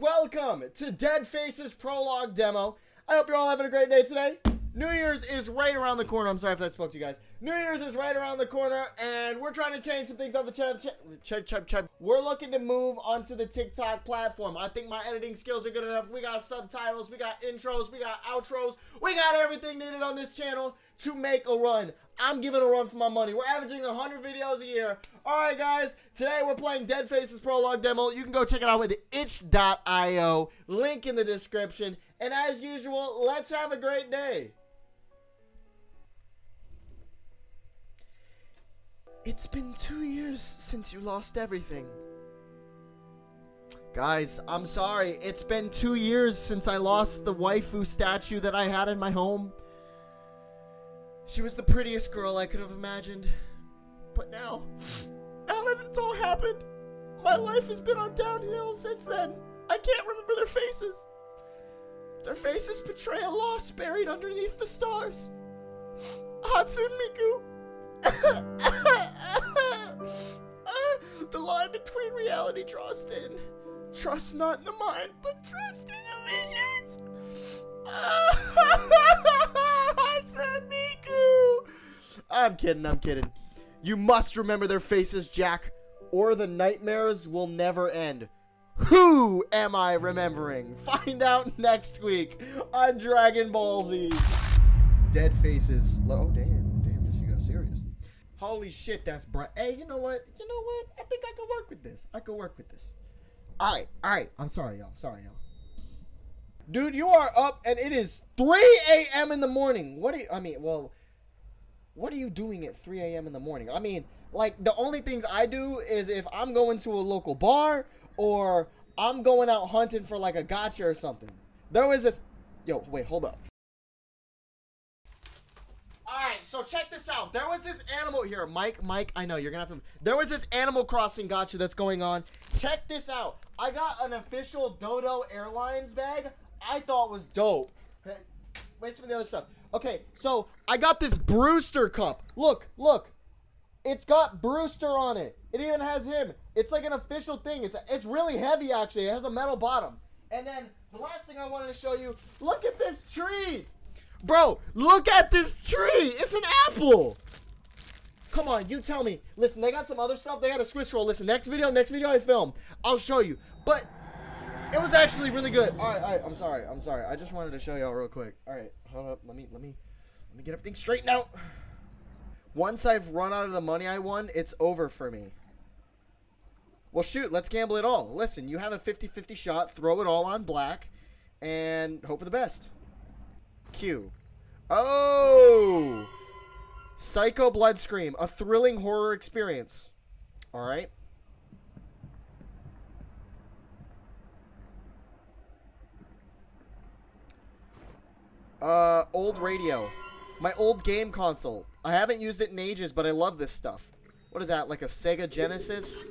welcome to Dead Faces Prologue Demo. I hope you're all having a great day today. New Year's is right around the corner. I'm sorry if that spoke to you guys. New Year's is right around the corner, and we're trying to change some things on the channel. Check, check, check. We're looking to move onto the TikTok platform. I think my editing skills are good enough. We got subtitles, we got intros, we got outros, we got everything needed on this channel to make a run. I'm giving a run for my money. We're averaging 100 videos a year. All right, guys. Today we're playing Dead Faces Prologue Demo. You can go check it out with itch.io. Link in the description. And as usual, let's have a great day. It's been two years since you lost everything. Guys, I'm sorry. It's been two years since I lost the waifu statue that I had in my home. She was the prettiest girl I could have imagined. But now, now that it's all happened, my life has been on downhill since then. I can't remember their faces. Their faces betray a loss buried underneath the stars. Hatsune Miku. the line between reality draws thin. Trust not in the mind, but trust in the visions. Hatsune Miku. I'm kidding, I'm kidding. You must remember their faces, Jack, or the nightmares will never end. Who am I remembering? Find out next week on Dragon Ball Z. Dead faces. Oh, damn. Damn, you got serious. Holy shit, that's bright. Hey, you know what? You know what? I think I can work with this. I can work with this. Alright, alright. I'm sorry, y'all. Sorry, y'all. Dude, you are up and it is 3 a.m. in the morning. What do you, I mean, well, what are you doing at 3 a.m. in the morning? I mean, like, the only things I do is if I'm going to a local bar or I'm going out hunting for like a gacha or something. There was this. Yo, wait, hold up. Alright, so check this out. There was this animal here. Mike, Mike, I know you're gonna have to. There was this Animal Crossing gacha that's going on. Check this out. I got an official Dodo Airlines bag. I thought was dope. Wait for the other stuff. Okay, so I got this Brewster cup. Look, look. It's got Brewster on it. It even has him. It's like an official thing. It's it's really heavy actually. It has a metal bottom. And then the last thing I wanted to show you, look at this tree. Bro, look at this tree. It's an apple. Come on, you tell me. Listen, they got some other stuff. They got a Swiss roll. Listen, next video, next video I film, I'll show you. But it was actually really good. All right, all right. I'm sorry. I'm sorry. I just wanted to show y'all real quick. All right, hold up. Let me let me let me get everything straightened out. Once I've run out of the money I won, it's over for me. Well, shoot, let's gamble it all. Listen, you have a 50-50 shot. Throw it all on black and hope for the best. Q. Oh! Psycho Blood Scream. A thrilling horror experience. All right. Uh, old radio. My old game console. I haven't used it in ages, but I love this stuff. What is that, like a Sega Genesis?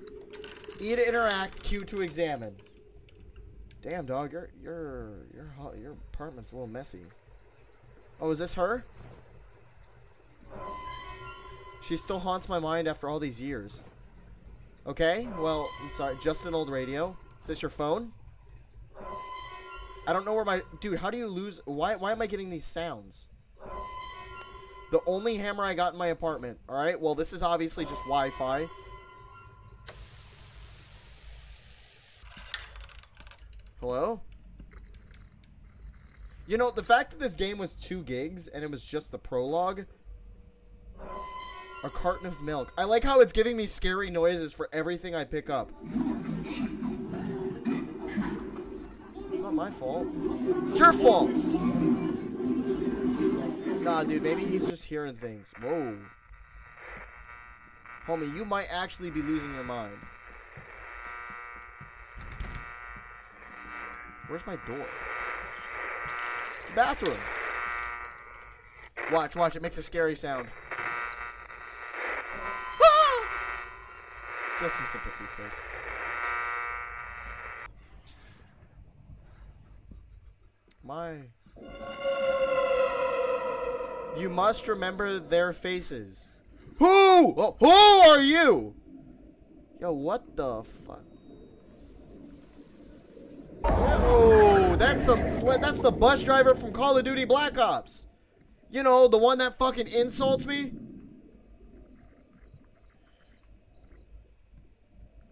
E to interact, Q to examine. Damn, dog, your your your your apartment's a little messy. Oh, is this her? She still haunts my mind after all these years. Okay, well, sorry, just an old radio. Is this your phone? I don't know where my dude. How do you lose? Why why am I getting these sounds? The only hammer I got in my apartment. All right. Well, this is obviously just Wi-Fi. Hello? You know, the fact that this game was 2 gigs and it was just the prologue. A carton of milk. I like how it's giving me scary noises for everything I pick up. It's my fault. Your fault! Nah, dude, maybe he's just hearing things. Whoa. Homie, you might actually be losing your mind. Where's my door? Bathroom. Watch, watch. It makes a scary sound. Ah! Just some sympathy first. My. You must remember their faces. Who? Oh, who are you? Yo, what the fuck? Oh, that's some that's the bus driver from Call of Duty Black Ops. You know, the one that fucking insults me.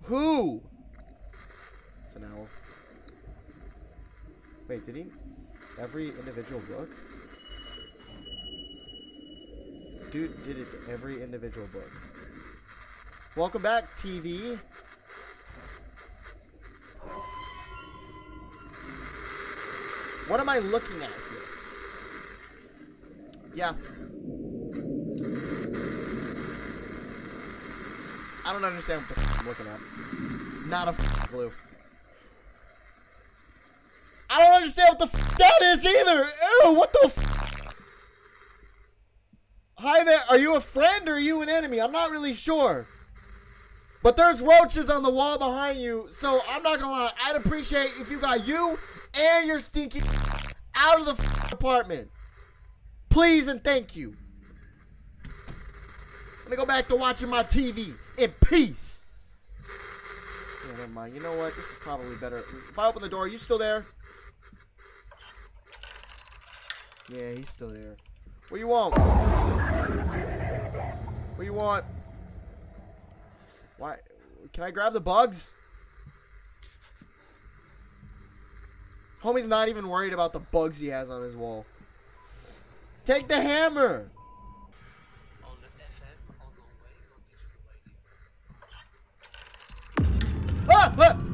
Who? It's an owl. Wait, did he? Every individual book? Dude did it to every individual book. Welcome back, TV. What am I looking at here? Yeah. I don't understand what the I'm looking at. Not a clue. I don't understand what the f- that is either. Ew, what the f- Hi there. Are you a friend or are you an enemy? I'm not really sure. But there's roaches on the wall behind you, so I'm not gonna lie. I'd appreciate if you got you and your stinky out of the apartment. Please and thank you. Let me go back to watching my TV in peace. Yeah, never mind. You know what? This is probably better. If I open the door, are you still there? Yeah, he's still there. What do you want? What do you want? Why? Can I grab the bugs? Homie's not even worried about the bugs he has on his wall. Take the hammer. Ah, ah!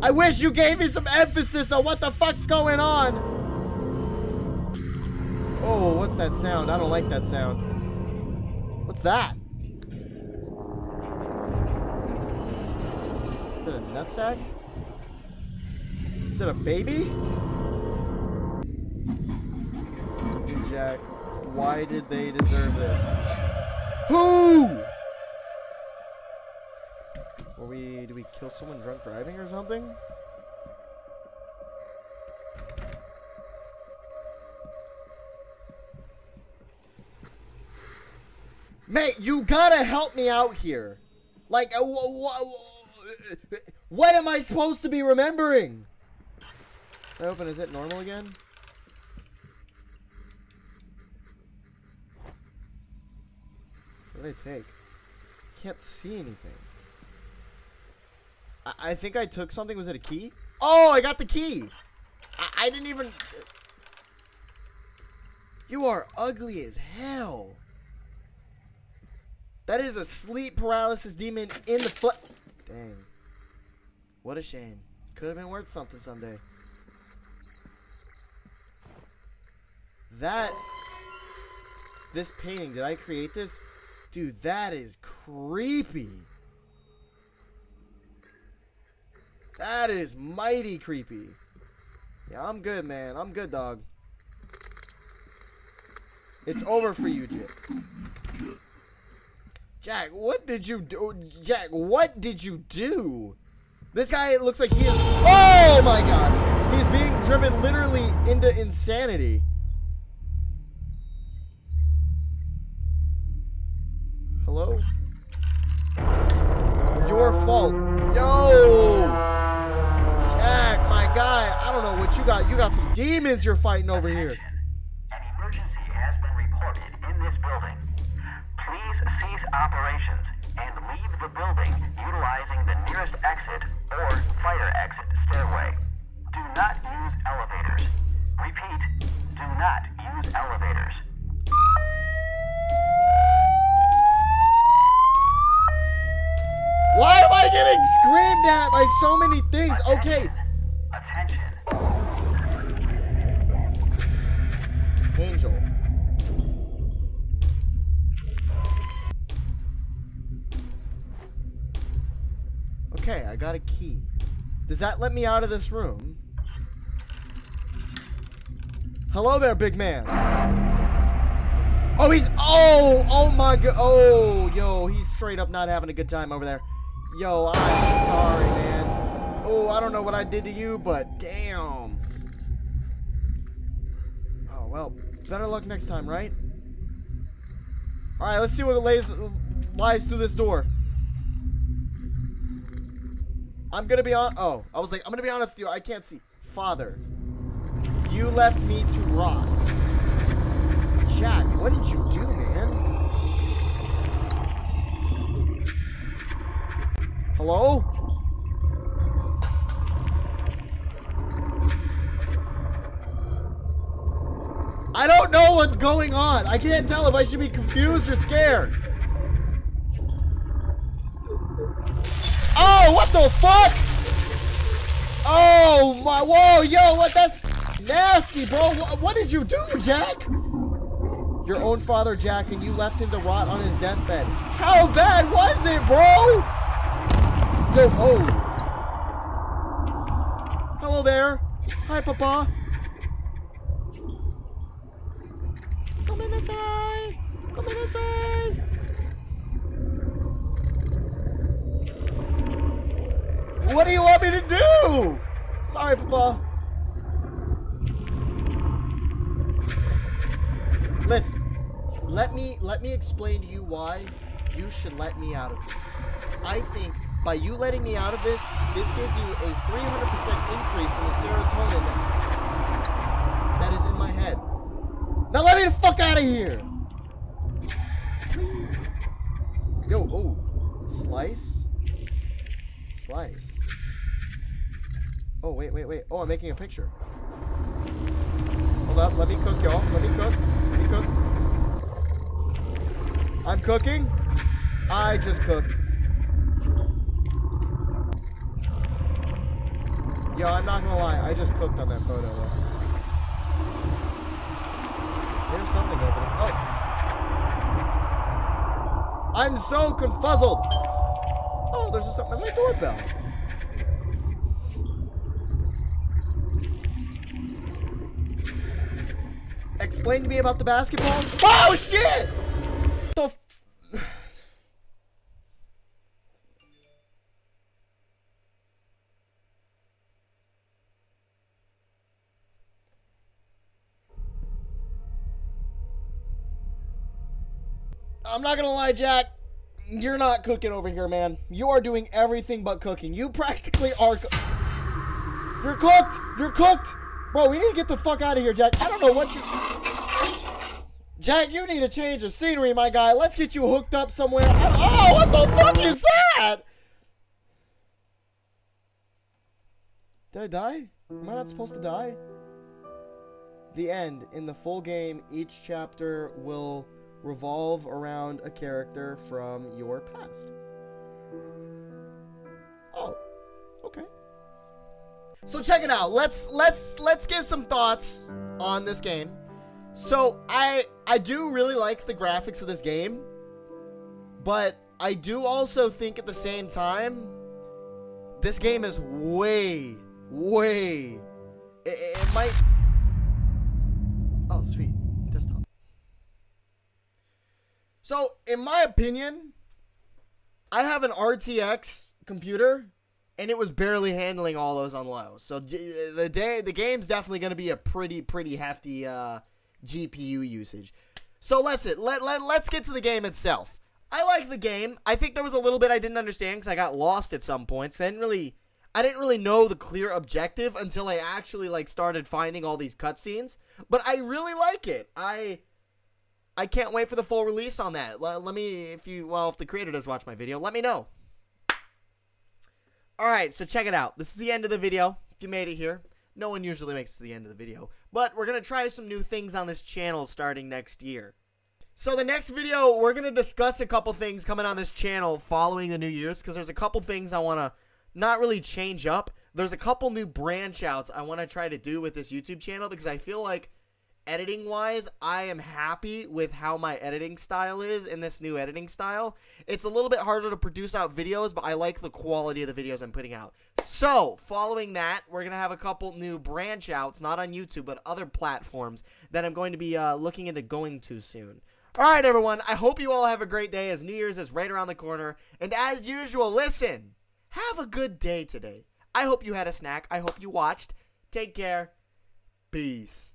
I wish you gave me some emphasis on what the fuck's going on. Oh, what's that sound? I don't like that sound. What's that? Is it a nutsack? Is it a baby? Jack, why did they deserve this? Who? We? Did we kill someone drunk driving or something? Mate, you gotta help me out here. Like, uh, wh- wh- wh- what am I supposed to be remembering? I open. Is it normal again? What did I take? Can't see anything. I, think I took something. Was it a key? Oh, I got the key. I, I didn't even. You are ugly as hell. That is a sleep paralysis demon in the flesh. Dang. What a shame. Could have been worth something someday. That. This painting, did I create this? Dude, that is creepy. That is mighty creepy. Yeah, I'm good, man. I'm good, dog. It's over for you, Jack. Jack, what did you do? Jack, what did you do? This guy looks like he is. Oh my gosh! He's being driven literally into insanity. Got. You got some demons you're fighting over here. An emergency has been reported in this building. Please cease operations and leave the building utilizing the nearest exit or fire exit stairway. Do not use elevators. Repeat, do not use elevators. Why am I getting screamed at by so many things? Okay. Does that let me out of this room? Hello there, big man. Oh, he's. Oh, oh my god. Oh, yo, he's straight up not having a good time over there. Yo, I'm sorry, man. Oh, I don't know what I did to you, but damn. Oh, well, better luck next time, right? Alright, let's see what lays, lies through this door. I'm gonna be on. Oh, I was like, I'm gonna be honest with you. I can't see. Father, you left me to rot. Jack, what did you do, man? Hello? I don't know what's going on. I can't tell if I should be confused or scared. What the fuck? Oh my, whoa, yo, what? That's nasty, bro. What, what did you do, Jack? Your own father, Jack, and you left him to rot on his deathbed. How bad was it, bro? Yo, oh. Hello there. Hi, Papa. Come in inside. Come in inside. What do you want me to do? Sorry, Papa. Listen, let me let me explain to you why you should let me out of this. I think by you letting me out of this, this gives you a 300% increase in the serotonin that is in my head. Now let me the fuck out of here! Please. Yo, oh. Slice? Slice. Oh, wait, wait, wait. Oh, I'm making a picture. Hold up. Let me cook, y'all. Let me cook. Let me cook. I'm cooking. I just cooked. Yo, I'm not gonna lie. I just cooked on that photo, though. There's something opening. Oh. I'm so confuzzled. Oh, there's something on my doorbell. Explain to me about the basketball. Oh shit! The I'm not gonna lie, Jack. You're not cooking over here, man. You are doing everything but cooking. You practically are. Co- You're cooked. You're cooked, bro. We need to get the fuck out of here, Jack. I don't know what you. Jack, you need to change the scenery, my guy. Let's get you hooked up somewhere. Oh, what the fuck is that? Did I die? Am I not supposed to die? The end. In the full game, each chapter will revolve around a character from your past. Oh, okay. So check it out. Let's let's let's give some thoughts on this game. So I I do really like the graphics of this game, but I do also think at the same time this game is way way it, it might So, in my opinion, I have an RTX computer, and it was barely handling all those on low. So the day the game's definitely going to be a pretty pretty hefty uh, GPU usage. So let's it let, let let's get to the game itself. I like the game. I think there was a little bit I didn't understand because I got lost at some points. I didn't really I didn't really know the clear objective until I actually like started finding all these cutscenes. But I really like it. I I can't wait for the full release on that. Let, let me, if you, well, if the creator does watch my video, let me know. Alright, so check it out. This is the end of the video. If you made it here. No one usually makes it to the end of the video. But we're to try some new things on this channel starting next year. So the next video, we're to discuss a couple things coming on this channel following the New Year's. Because there's a couple things I want to not really change up. There's a couple new branch outs I want to try to do with this YouTube channel. Because I feel like editing wise, I am happy with how my editing style is in this new editing style. It's a little bit harder to produce out videos, but I like the quality of the videos I'm putting out. So, following that, we're going to have a couple new branch outs, not on YouTube, but other platforms that I'm going to be uh, looking into going to soon. All right, everyone, I hope you all have a great day as New Year's is right around the corner. And as usual, listen, have a good day today. I hope you had a snack. I hope you watched. Take care. Peace.